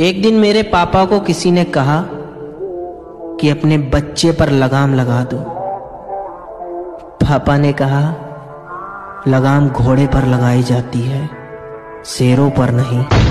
एक दिन मेरे पापा को किसी ने कहा कि अपने बच्चे पर लगाम लगा दो। पापा ने कहा, लगाम घोड़े पर लगाई जाती है, शेरों पर नहीं।